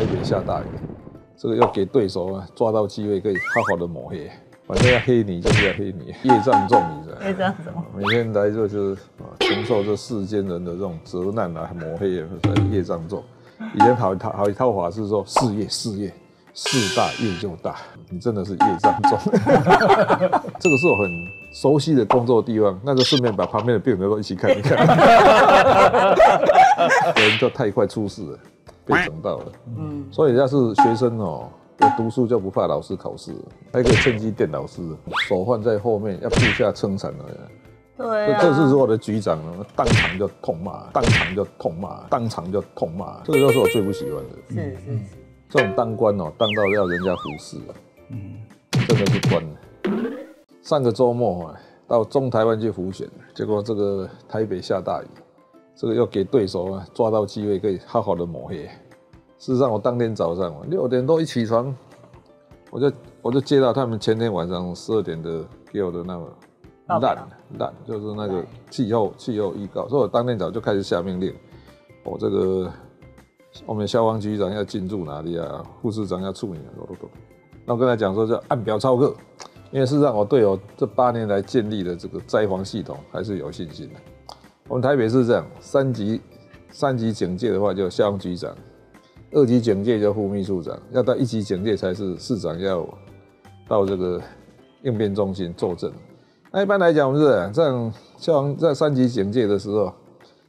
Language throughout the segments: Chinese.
台北下大雨，这个要给对手啊抓到机会可以好好的抹黑，反正要黑你就是要黑你，业障重，你知道？业障重，每天来就就是啊承受这世间人的这种责难啊抹黑，业障重。以前好一套好一套法是说事业事业事大业就大，你真的是业障重。这个是我很熟悉的工作地方，那就顺便把旁边的病人都一起看一看。人就太快出事了，被整到了。嗯，所以要是学生哦，读书就不怕老师考试，还可以趁机电老师，手放在后面要布下撑伞了。对，这是我的局长，当场就痛骂，当场就痛骂，当场就痛骂，这个就是我最不喜欢的。是是是，这种当官哦，当到要人家服侍，嗯，真的是官。上个周末啊，到中台湾去浮选，结果这个台北下大雨，这个要给对手啊抓到机会可以好好的抹黑。事实上，我当天早上六点多一起床，我就我就接到他们前天晚上十二点的给我的那个。烂烂就是那个气候气候预告，所以我当天早就开始下命令，我这个我们消防局长要进驻哪里啊？护士长要处理啊，都都都。那我跟他讲说，就按表操课，因为事实上我对我这八年来建立的这个灾防系统还是有信心的。我们台北是这样，三级三级警戒的话就消防局长，二级警戒就副秘书长，要到一级警戒才是市长要到这个应变中心坐镇。那一般来讲，我们是这样，消防在三级警戒的时候，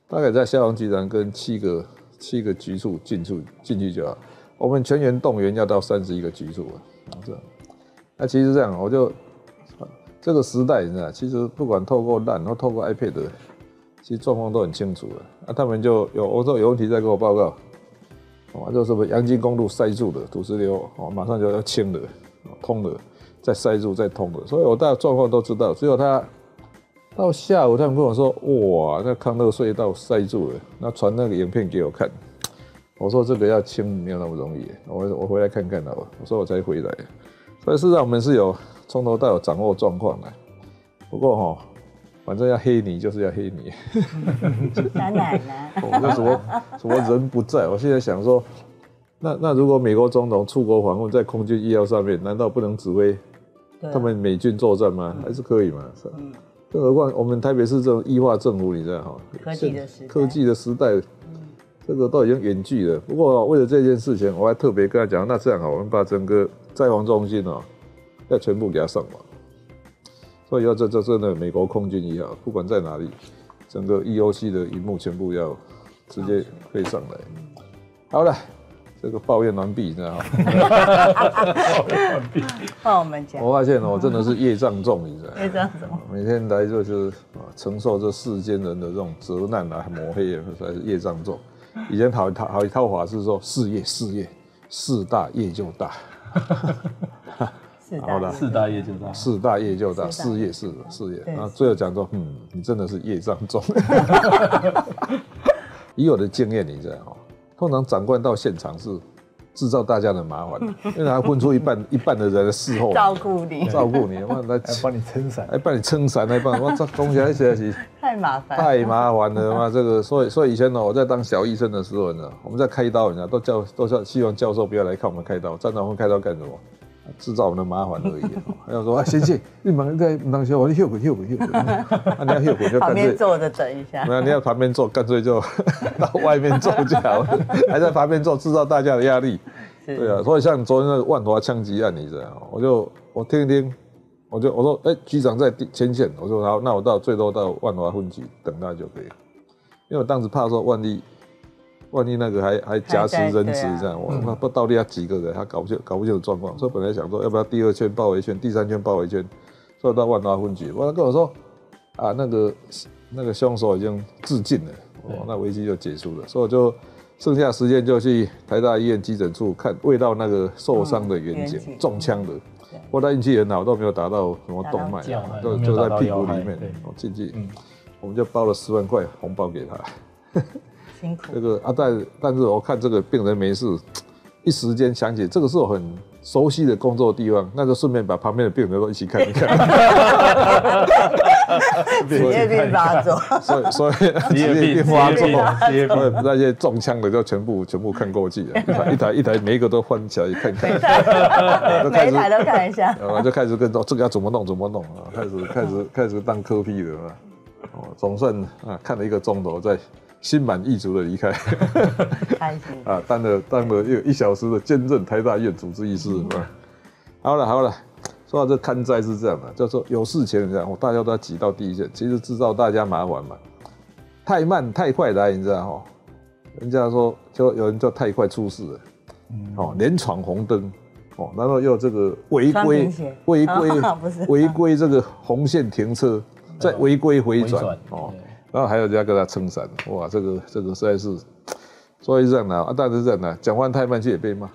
大概在消防局长跟七个七个局处进出进去就好。我们全员动员要到三十一个局处啊，这样。那其实这样，我就这个时代，你知道，其实不管透过烂或透过 iPad，其实状况都很清楚了。啊，他们就有我说有问题再给我报告，啊，就什么阳金公路塞住了，土石流，哦，马上就要清了，通了。再塞住再通了，所以我大状况都知道。只有他到下午，他们跟我说：“哇，那康乐隧道塞住了。”那传那个影片给我看，我说：“这个要清没有那么容易。”我我回来看看好吧。我说我才回来，所以事实上我们是有从头到尾掌握状况的。不过哈，反正要黑你就是要黑你。当然了。我那什么什么人不在？我现在想说，那那如果美国总统出国访问，在空军医疗上面，难道不能指挥？他们美军作战吗？还是可以嘛？是。更何况我们台北市这种异化政府，你知道哈？科技的时代，科技的时代，这个都已经远距了。不过为了这件事情，我还特别跟他讲，那这样好，我们把整个在防中心哦，要全部给他上网。所以要这这真的美国空军也好，不管在哪里，整个 EOC 的荧幕全部要直接可以上来。好了。这个抱怨完毕，你知道吗？抱怨完毕，换我们讲。我发现我，真的是业障重，你知道吗？业障重，每天来就是啊，承受这世间人的这种责难啊，抹黑，才是业障重。以前好一套好一套法是说，事业事业事大业就大。好的，事大业就大，四大业就大，事业是事业。然后最后讲说，嗯，你真的是业障重。以我的经验，你知道吗？通常长官到现场是制造大家的麻烦，因为他分出一半一半的人事后照顾你，照顾你，来帮你撑伞，还帮你撑伞，还帮我这东西还写起 太麻烦，太麻烦了嘛。这个所以所以以前呢，我在当小医生的时候呢，我们在开刀，人家都叫都叫希望教授不要来看我们开刀，站长会开刀干什么？制造我们的麻烦而已。还要说啊，先生，你忙在当下，我你休息休息休息。啊，你要休息就旁边坐着等一下。没有，你要旁边坐，干脆就到外面坐就好了。还在旁边坐，制造大家的压力。对啊，所以像昨天那个万华枪击案，你知道我就我听一听，我就我说，哎，局长在前线，我说好，那我到最多到万华分局等他就可以。因为我当时怕说万一。万一那个还还夹持人质这样，我那不到底要几个人，他搞不清搞不清楚状况，所以本来想说要不要第二圈包围圈，第三圈包围圈，所以到万达分局，他跟我说啊，那个那个凶手已经自尽了，哦，那危机就结束了，所以我就剩下时间就去台大医院急诊处看，喂到那个受伤的远景，中枪的，我他运气很好，都没有打到什么动脉，就就在屁股里面，我进去，我们就包了十万块红包给他。这个啊，但但是我看这个病人没事，一时间想起这个是我很熟悉的工作地方，那就顺便把旁边的病人都一起看一看。职业病发作，所以所以职业病 发作，职业病那些中枪的就全部全部看过去了，一台一台一台每一个都翻起来看看，每一台都看一下，然后就开始跟说这个要怎么弄怎么弄啊，开始开始开始当科批的啊，哦，总算啊看了一个钟头，再心满意足的离开，开心 啊，当了当了一一小时的兼任台大院主治医师，好了好了。说到这看灾是这样的，就说有事前这样，大家都要挤到第一线，其实制造大家麻烦嘛。太慢太快来，你知道哈？人家说就有人叫太快出事了，哦，连闯红灯，哦，然后又这个违规违规 违规这个红线停车，再违规回转，哦，然后还有人家跟他撑伞，哇，这个这个实在是，所以这样呢啊，但是这样呢，讲话太慢去也被骂，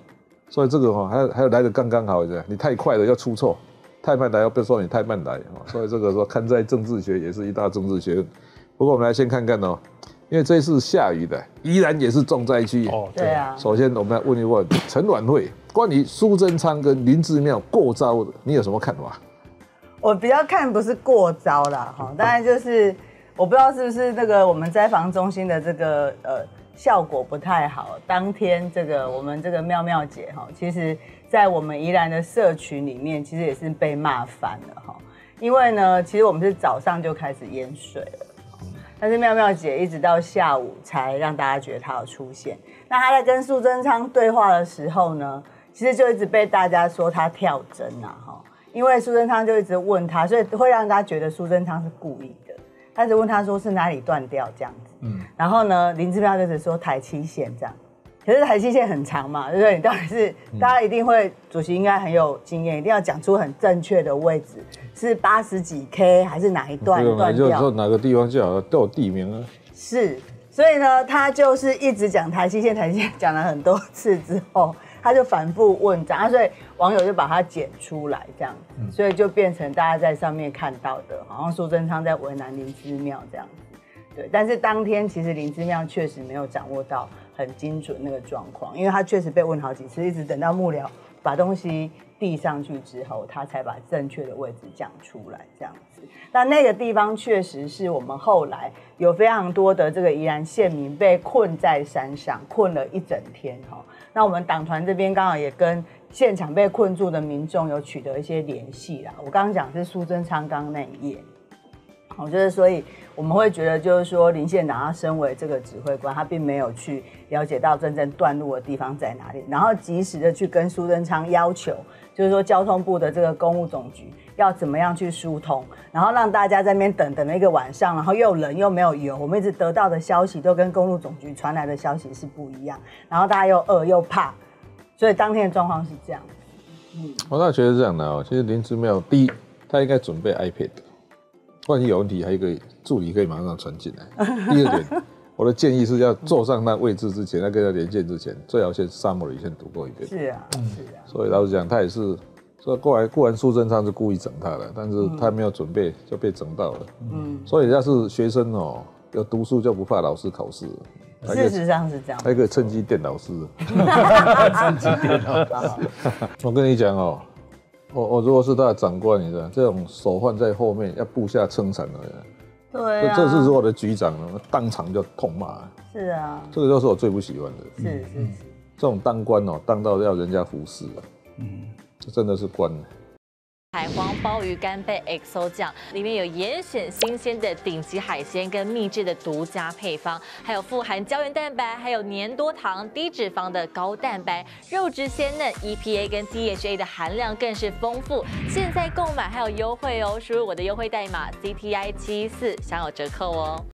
所以这个哈，还有还有来的刚刚好，这样，你太快了要出错。太慢来，要被说你太慢来啊所以这个说看在政治学也是一大政治学。不过我们来先看看哦，因为这次下雨的，依然也是重灾区哦。对啊。首先我们来问一问陈婉慧，关于苏贞昌跟林志妙过招的，你有什么看法？我比较看不是过招啦，哈，当然就是我不知道是不是那个我们灾防中心的这个呃效果不太好。当天这个我们这个妙妙姐哈，其实。在我们宜兰的社群里面，其实也是被骂翻了哈。因为呢，其实我们是早上就开始淹水了，但是妙妙姐一直到下午才让大家觉得她有出现。那她在跟苏贞昌对话的时候呢，其实就一直被大家说她跳针呐哈。因为苏贞昌就一直问他，所以会让大家觉得苏贞昌是故意。他一直问他说是哪里断掉这样子，嗯，然后呢，林志妙就是说台七线这样。可是台七线很长嘛，对不对？你到底是大家一定会，主席应该很有经验，一定要讲出很正确的位置，是八十几 K 还是哪一段断掉？就说哪个地方最好都有地名啊。是，所以呢，他就是一直讲台七线，台七线讲了很多次之后，他就反复问讲，所以网友就把它剪出来，这样，所以就变成大家在上面看到的，好像苏贞昌在为难林之妙这样子。对，但是当天其实林之妙确实没有掌握到。很精准那个状况，因为他确实被问好几次，一直等到幕僚把东西递上去之后，他才把正确的位置讲出来，这样子。那那个地方确实是我们后来有非常多的这个宜兰县民被困在山上，困了一整天哈。那我们党团这边刚好也跟现场被困住的民众有取得一些联系啦。我刚刚讲是苏贞昌刚那一页。我觉得，所以我们会觉得，就是说林县长他身为这个指挥官，他并没有去了解到真正断路的地方在哪里，然后及时的去跟苏贞昌要求，就是说交通部的这个公务总局要怎么样去疏通，然后让大家在那边等等了一个晚上，然后又冷又没有油，我们一直得到的消息都跟公路总局传来的消息是不一样，然后大家又饿又怕，所以当天的状况是这样。嗯，我倒觉得这样的哦，其实林志妙第一，他应该准备 iPad。万一有问题，还有一个助理可以马上传进来。第二点，我的建议是要坐上那位置之前，要跟他连线之前，最好先 summary 先读过一遍。是啊，是啊。所以老实讲，他也是说过来，过完苏贞昌是故意整他的，但是他没有准备就被整到了。嗯。所以要是学生哦，要读书就不怕老师考试。事实上是这样。还可以趁机电老师。趁机电老师。我跟你讲哦。我我如果是他的长官，你知道这种手换在后面要部下撑伞的人，对，这是我的局长了，当场就痛骂。是啊，这个就是我最不喜欢的。是是是，这种当官哦，当到要人家服侍啊，嗯，这真的是官。海皇鲍鱼干贝 XO 酱里面有严选新鲜的顶级海鲜跟秘制的独家配方，还有富含胶原蛋白，还有粘多糖、低脂肪的高蛋白，肉质鲜嫩，EPA 跟 DHA 的含量更是丰富。现在购买还有优惠哦，输入我的优惠代码 CTI 七四享有折扣哦。